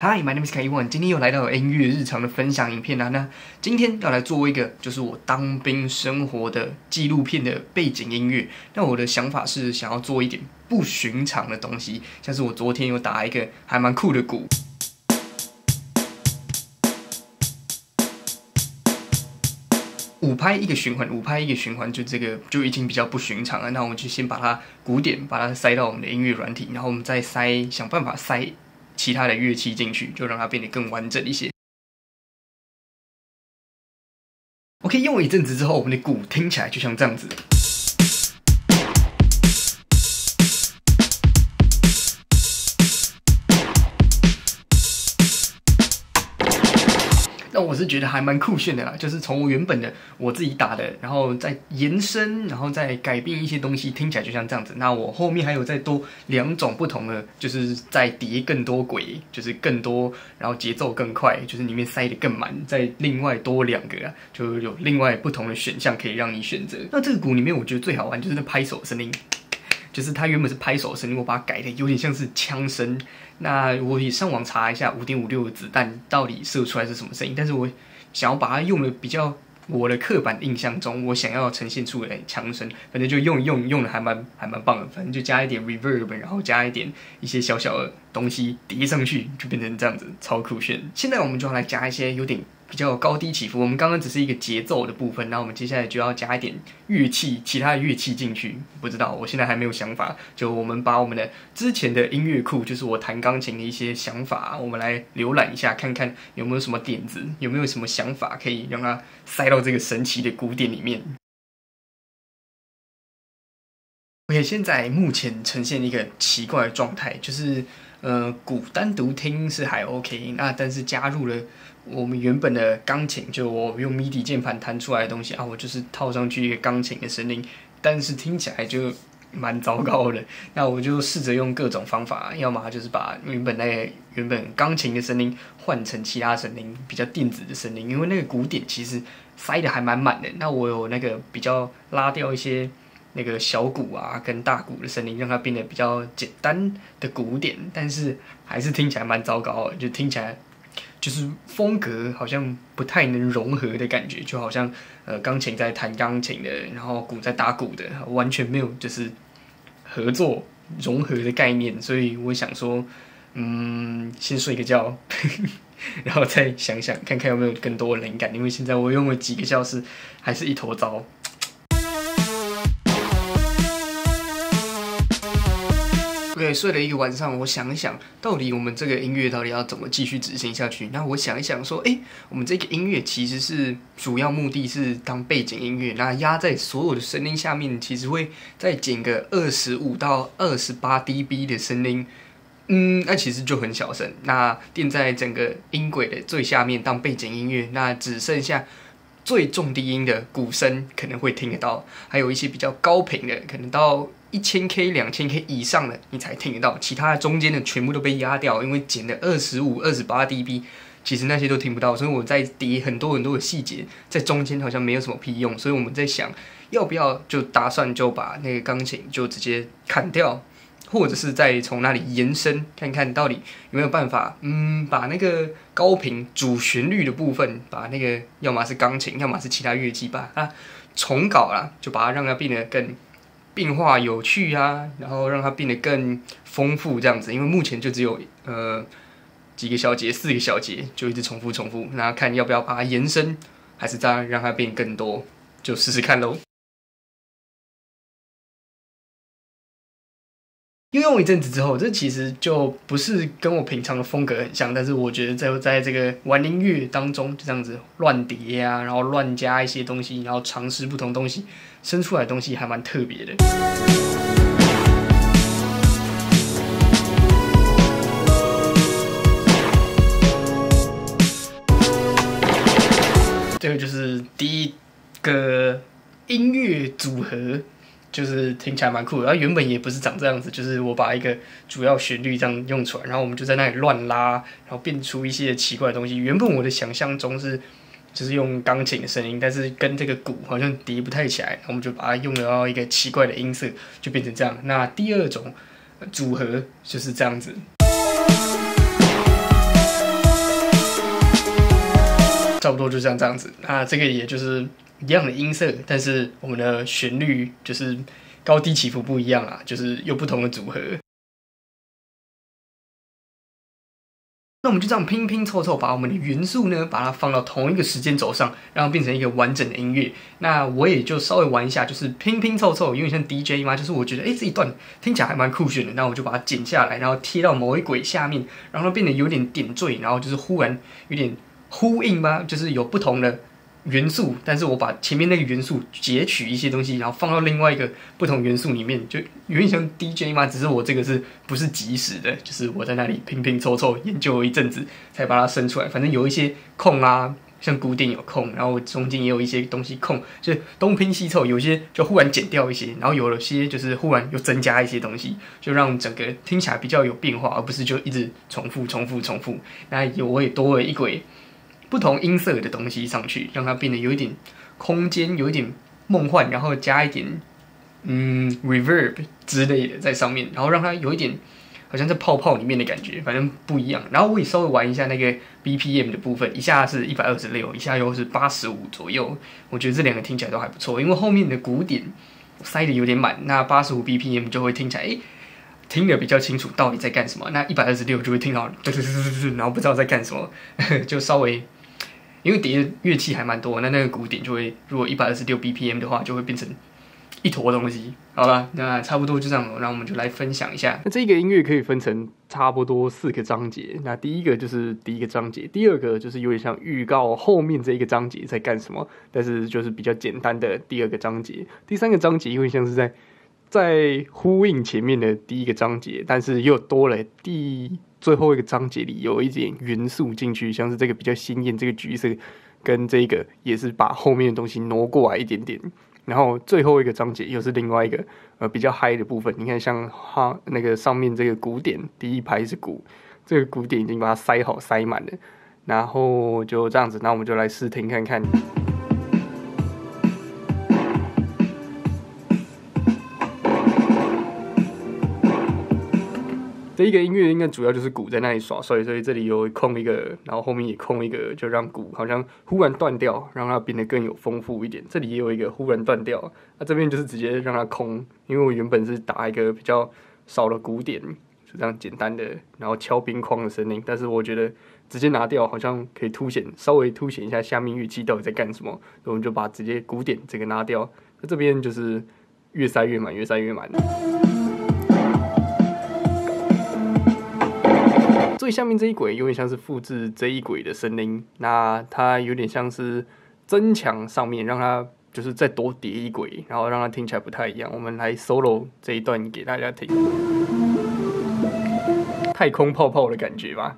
Hi, my name is Kai Wan。今天又来到音乐日常的分享影片啦。那今天要来做一个，就是我当兵生活的纪录片的背景音乐。那我的想法是想要做一点不寻常的东西，像是我昨天有打一个还蛮酷的鼓，五拍一个循环，五拍一个循环，就这个就已经比较不寻常了。那我们就先把它鼓点，把它塞到我们的音乐软体，然后我们再塞，想办法塞。其他的乐器进去，就让它变得更完整一些。OK，用了一阵子之后，我们的鼓听起来就像这样子。我是觉得还蛮酷炫的啦，就是从原本的我自己打的，然后再延伸，然后再改变一些东西，听起来就像这样子。那我后面还有再多两种不同的，就是再叠更多轨，就是更多，然后节奏更快，就是里面塞得更满，再另外多两个，就有另外不同的选项可以让你选择。那这个鼓里面，我觉得最好玩就是那拍手声音。就是它原本是拍手声，我把它改的有点像是枪声。那我也上网查一下五点五六的子弹到底射出来是什么声音，但是我想要把它用的比较我的刻板印象中我想要呈现出来枪声，反正就用用用的还蛮还蛮棒的，反正就加一点 reverb，然后加一点一些小小的东西叠上去，就变成这样子，超酷炫。现在我们就要来加一些有点。比较高低起伏，我们刚刚只是一个节奏的部分，那我们接下来就要加一点乐器，其他的乐器进去。不知道，我现在还没有想法。就我们把我们的之前的音乐库，就是我弹钢琴的一些想法，我们来浏览一下，看看有没有什么点子，有没有什么想法可以让它塞到这个神奇的古典里面。而且现在目前呈现一个奇怪的状态，就是呃，鼓单独听是还 OK，那但是加入了。我们原本的钢琴，就我用 MIDI 键盘弹出来的东西啊，我就是套上去一个钢琴的声音，但是听起来就蛮糟糕的。那我就试着用各种方法，要么就是把原本那原本钢琴的声音换成其他声音，比较电子的声音，因为那个鼓点其实塞的还蛮满的。那我有那个比较拉掉一些那个小鼓啊跟大鼓的声音，让它变得比较简单的鼓点，但是还是听起来蛮糟糕的，就听起来。就是风格好像不太能融合的感觉，就好像呃钢琴在弹钢琴的，然后鼓在打鼓的，完全没有就是合作融合的概念。所以我想说，嗯，先睡个觉，然后再想想看看有没有更多灵感。因为现在我用了几个小时，还是一坨糟。对，睡了一个晚上，我想一想，到底我们这个音乐到底要怎么继续执行下去？那我想一想，说，哎，我们这个音乐其实是主要目的是当背景音乐，那压在所有的声音下面，其实会再减个二十五到二十八 dB 的声音，嗯，那其实就很小声。那垫在整个音轨的最下面当背景音乐，那只剩下最重低音的鼓声可能会听得到，还有一些比较高频的，可能到。一千 K、两千 K 以上的你才听得到，其他的中间的全部都被压掉，因为减了二十五、二十八 dB，其实那些都听不到。所以我在叠很多很多的细节，在中间好像没有什么屁用。所以我们在想，要不要就打算就把那个钢琴就直接砍掉，或者是再从那里延伸，看看到底有没有办法，嗯，把那个高频主旋律的部分，把那个要么是钢琴，要么是其他乐器，把它重搞了，就把它让它变得更。变化有趣啊，然后让它变得更丰富，这样子。因为目前就只有呃几个小节，四个小节就一直重复重复。那看要不要把它延伸，还是再让它变更多，就试试看喽。因为用一阵子之后，这其实就不是跟我平常的风格很像，但是我觉得在在这个玩音乐当中，就这样子乱叠啊，然后乱加一些东西，然后尝试不同东西，生出来的东西还蛮特别的。这个就是第一个音乐组合。就是听起来蛮酷的。它原本也不是长这样子，就是我把一个主要旋律这样用出来，然后我们就在那里乱拉，然后变出一些奇怪的东西。原本我的想象中是就是用钢琴的声音，但是跟这个鼓好像叠不太起来，我们就把它用到一个奇怪的音色，就变成这样。那第二种组合就是这样子。差不多就像这样子，那这个也就是一样的音色，但是我们的旋律就是高低起伏不一样啊，就是有不同的组合。那我们就这样拼拼凑凑，把我们的元素呢，把它放到同一个时间轴上，然后变成一个完整的音乐。那我也就稍微玩一下，就是拼拼凑凑，因为像 DJ 嘛，就是我觉得哎这一段听起来还蛮酷炫的，那我就把它剪下来，然后贴到某一轨下面，然后变得有点点缀，然后就是忽然有点呼应吧，就是有不同的。元素，但是我把前面那个元素截取一些东西，然后放到另外一个不同元素里面，就有点像 DJ 嘛。只是我这个是不是即时的？就是我在那里拼拼凑凑研究了一阵子，才把它生出来。反正有一些空啊，像古典有空，然后中间也有一些东西空，就东拼西凑，有些就忽然减掉一些，然后有了些就是忽然又增加一些东西，就让整个听起来比较有变化，而不是就一直重复、重复、重复。那有我也多了一轨。不同音色的东西上去，让它变得有一点空间，有一点梦幻，然后加一点嗯 reverb 之类的在上面，然后让它有一点好像在泡泡里面的感觉，反正不一样。然后我也稍微玩一下那个 BPM 的部分，一下是一百二十六，一下又是八十五左右。我觉得这两个听起来都还不错，因为后面的鼓点塞的有点满，那八十五 BPM 就会听起来诶听得比较清楚到底在干什么。那一百二十六就会听到对对对对对，然后不知道在干什么，就稍微。因为叠乐器还蛮多，那那个鼓点就会，如果一百二十六 BPM 的话，就会变成一坨东西。好了，那差不多就这样了，那我们就来分享一下。那这个音乐可以分成差不多四个章节。那第一个就是第一个章节，第二个就是有点像预告后面这一个章节在干什么，但是就是比较简单的第二个章节。第三个章节因为像是在在呼应前面的第一个章节，但是又多了第。最后一个章节里有一点元素进去，像是这个比较鲜艳，这个橘色跟这个也是把后面的东西挪过来一点点。然后最后一个章节又是另外一个呃比较嗨的部分。你看，像哈那个上面这个鼓点，第一排是鼓，这个鼓点已经把它塞好塞满了。然后就这样子，那我们就来试听看看。这一个音乐应该主要就是鼓在那里耍帅，所以这里有空一个，然后后面也空一个，就让鼓好像忽然断掉，让它变得更有丰富一点。这里也有一个忽然断掉，那这边就是直接让它空，因为我原本是打一个比较少的鼓点，就这样简单的，然后敲边框的声音。但是我觉得直接拿掉好像可以凸显，稍微凸显一下下面乐器到底在干什么，我们就把直接鼓点这个拿掉。那这边就是越塞越满，越塞越满。最下面这一轨有点像是复制这一轨的声音，那它有点像是增强上面，让它就是再多叠一轨，然后让它听起来不太一样。我们来 solo 这一段给大家听，太空泡泡的感觉吧，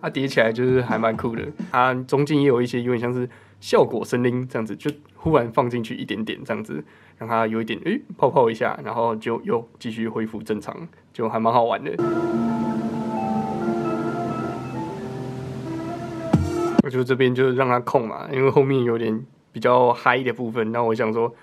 它 叠起来就是还蛮酷的。它中间也有一些有点像是效果声音这样子，就忽然放进去一点点这样子，让它有一点诶泡泡一下，然后就又继续恢复正常，就还蛮好玩的。我就这边就是让它空嘛，因为后面有点比较嗨的部分。那我想说，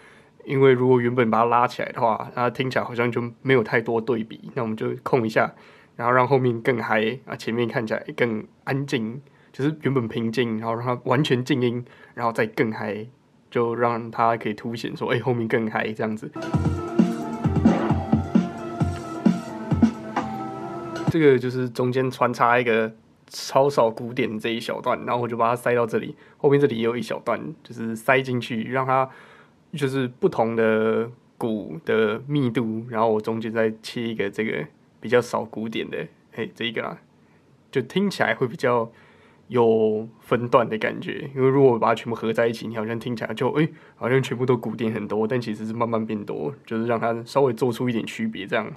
因为如果原本把它拉起来的话，它听起来好像就没有太多对比。那我们就空一下，然后让后面更嗨啊，前面看起来更安静，就是原本平静，然后让它完全静音，然后再更嗨，就让它可以凸显说，哎，后面更嗨这样子。这个就是中间穿插一个。超少古典这一小段，然后我就把它塞到这里，后面这里也有一小段，就是塞进去，让它就是不同的鼓的密度，然后我中间再切一个这个比较少古典的，嘿，这一个啦，就听起来会比较有分段的感觉，因为如果我把它全部合在一起，你好像听起来就诶，好像全部都古典很多，但其实是慢慢变多，就是让它稍微做出一点区别这样。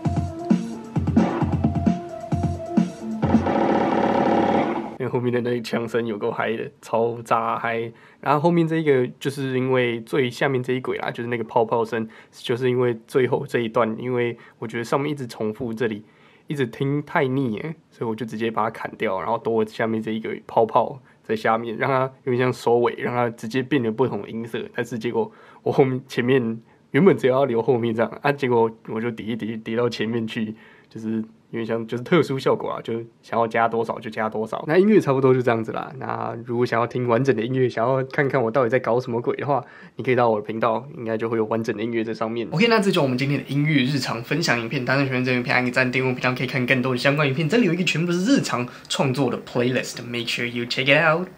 后面的那枪声有够嗨的，超炸嗨！然后后面这一个就是因为最下面这一轨啦，就是那个泡泡声，就是因为最后这一段，因为我觉得上面一直重复，这里一直听太腻了，所以我就直接把它砍掉，然后多下面这一个泡泡在下面，让它有点像收尾，让它直接变得不同的音色。但是结果我后面前面原本只要留后面这样啊，结果我就叠一叠叠到前面去，就是因为像就是特殊效果啊，就想要加多少就加多少。那音乐差不多就这样子啦。那如果想要听完整的音乐，想要看看我到底在搞什么鬼的话，你可以到我的频道，应该就会有完整的音乐在上面。OK，那这就是我们今天的音乐日常分享影片。当然喜欢这影片，按个赞，订阅频道可以看更多的相关影片。这里有一个全部是日常创作的 playlist，make sure you check it out。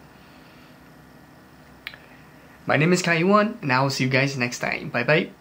My name is Kai Yuan, and I will see you guys next time. Bye bye.